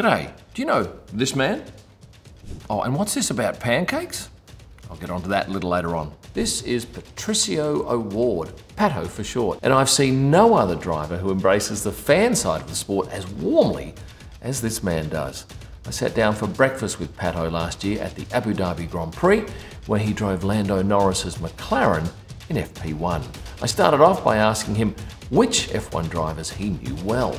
G'day, do you know this man? Oh, and what's this about pancakes? I'll get onto that a little later on. This is Patricio O'Ward, Pato for short, and I've seen no other driver who embraces the fan side of the sport as warmly as this man does. I sat down for breakfast with Pato last year at the Abu Dhabi Grand Prix, where he drove Lando Norris's McLaren in FP1. I started off by asking him which F1 drivers he knew well.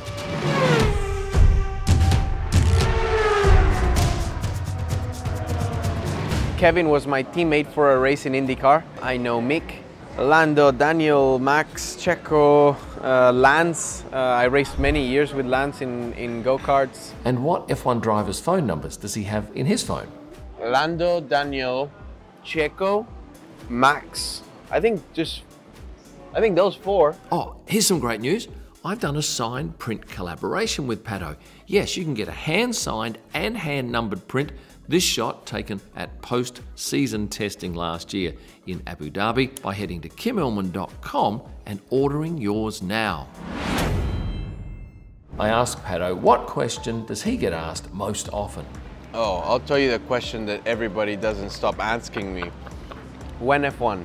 Kevin was my teammate for a race in IndyCar. I know Mick, Lando, Daniel, Max, Checo, uh, Lance. Uh, I raced many years with Lance in, in go-karts. And what F1 drivers' phone numbers does he have in his phone? Lando, Daniel, Checo, Max. I think just, I think those four. Oh, here's some great news. I've done a signed print collaboration with Pato. Yes, you can get a hand signed and hand numbered print this shot taken at post season testing last year in Abu Dhabi by heading to kymillman.com and ordering yours now. I asked Pato, what question does he get asked most often? Oh, I'll tell you the question that everybody doesn't stop asking me. When F1?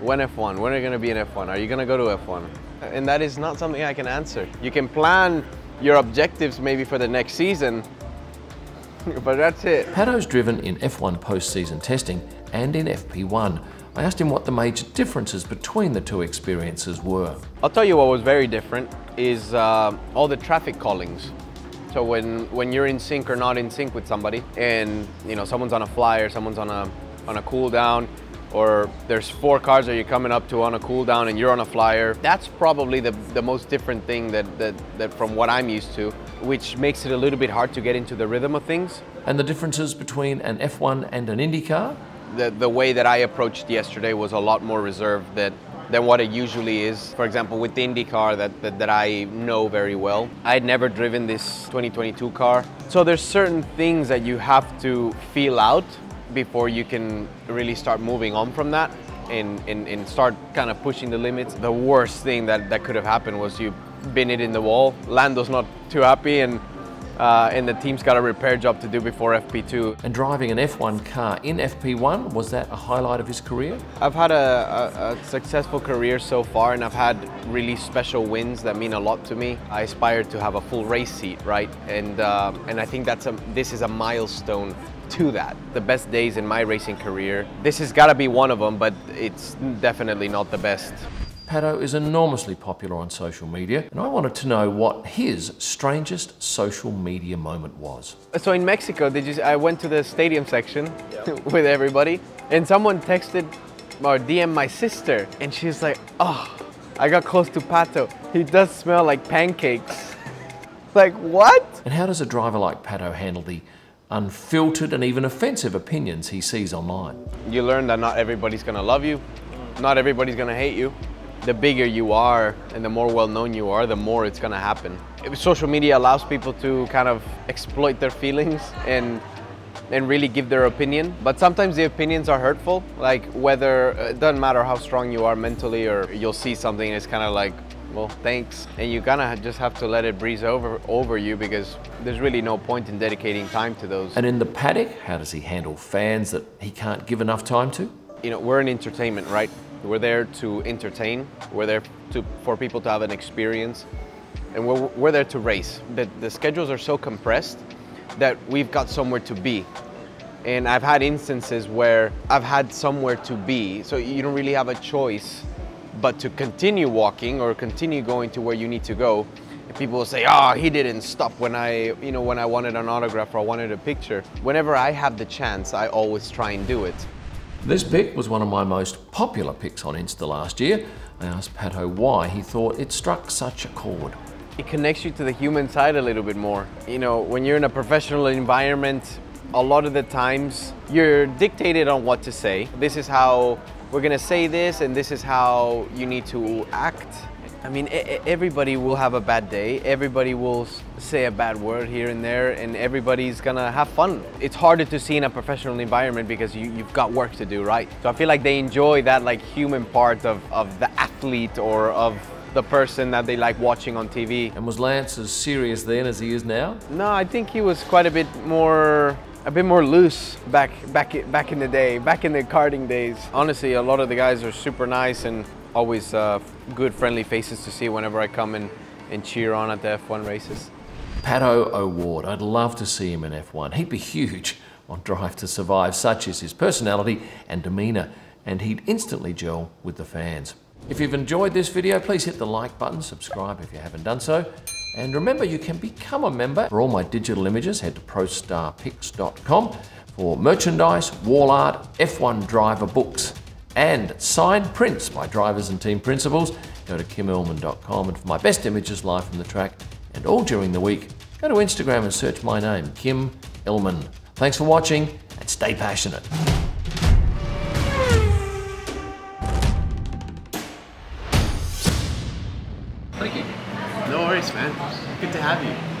When F1? When are you going to be in F1? Are you going to go to F1? And that is not something I can answer. You can plan your objectives maybe for the next season, but that's it. Pato's driven in F1 post-season testing and in FP1. I asked him what the major differences between the two experiences were. I'll tell you what was very different is uh, all the traffic callings. So when, when you're in sync or not in sync with somebody and you know someone's on a flyer, someone's on a, on a cool down, or there's four cars that you're coming up to on a cool down and you're on a flyer. That's probably the, the most different thing that, that, that from what I'm used to, which makes it a little bit hard to get into the rhythm of things. And the differences between an F1 and an IndyCar? The, the way that I approached yesterday was a lot more reserved that, than what it usually is. For example, with the IndyCar that, that, that I know very well. I had never driven this 2022 car. So there's certain things that you have to feel out before you can really start moving on from that and, and, and start kind of pushing the limits. The worst thing that, that could have happened was you bin it in the wall. Lando's not too happy and uh, and the team's got a repair job to do before FP2. And driving an F1 car in FP1, was that a highlight of his career? I've had a, a, a, successful career so far and I've had really special wins that mean a lot to me. I aspire to have a full race seat, right? And, uh, and I think that's a, this is a milestone to that. The best days in my racing career. This has got to be one of them, but it's definitely not the best. Pato is enormously popular on social media, and I wanted to know what his strangest social media moment was. So in Mexico, did you, I went to the stadium section yeah. with everybody, and someone texted or DM my sister, and she's like, oh, I got close to Pato. He does smell like pancakes. like, what? And how does a driver like Pato handle the unfiltered and even offensive opinions he sees online. You learn that not everybody's gonna love you, not everybody's gonna hate you. The bigger you are and the more well-known you are, the more it's gonna happen. Social media allows people to kind of exploit their feelings and and really give their opinion. But sometimes the opinions are hurtful, like whether, it doesn't matter how strong you are mentally or you'll see something and it's kind of like, well, thanks. And you kind of just have to let it breeze over, over you because there's really no point in dedicating time to those. And in the paddock, how does he handle fans that he can't give enough time to? You know, we're in entertainment, right? We're there to entertain. We're there to, for people to have an experience. And we're, we're there to race. The, the schedules are so compressed that we've got somewhere to be. And I've had instances where I've had somewhere to be, so you don't really have a choice but to continue walking or continue going to where you need to go. People will say, oh, he didn't stop when I, you know, when I wanted an autograph or I wanted a picture. Whenever I have the chance, I always try and do it. This pic was one of my most popular pics on Insta last year. I asked Pato why he thought it struck such a chord. It connects you to the human side a little bit more. You know, when you're in a professional environment, a lot of the times you're dictated on what to say. This is how we're gonna say this and this is how you need to act. I mean, everybody will have a bad day. Everybody will say a bad word here and there, and everybody's gonna have fun. It's harder to see in a professional environment because you, have got work to do, right? So I feel like they enjoy that like human part of, of the athlete or of the person that they like watching on TV. And was Lance as serious then as he is now? No, I think he was quite a bit more a bit more loose back back back in the day, back in the karting days. Honestly, a lot of the guys are super nice and always uh, good friendly faces to see whenever I come and, and cheer on at the F1 races. Pato O'Ward, I'd love to see him in F1. He'd be huge on Drive to Survive, such is his personality and demeanour, and he'd instantly gel with the fans. If you've enjoyed this video, please hit the like button, subscribe if you haven't done so, and remember you can become a member. For all my digital images, head to prostarpics.com for merchandise, wall art, F1 driver books, and signed prints by drivers and team principals. Go to kymillman.com, and for my best images live from the track and all during the week, go to Instagram and search my name, Kym Illman. Thanks for watching and stay passionate. nice, man. Good to have you.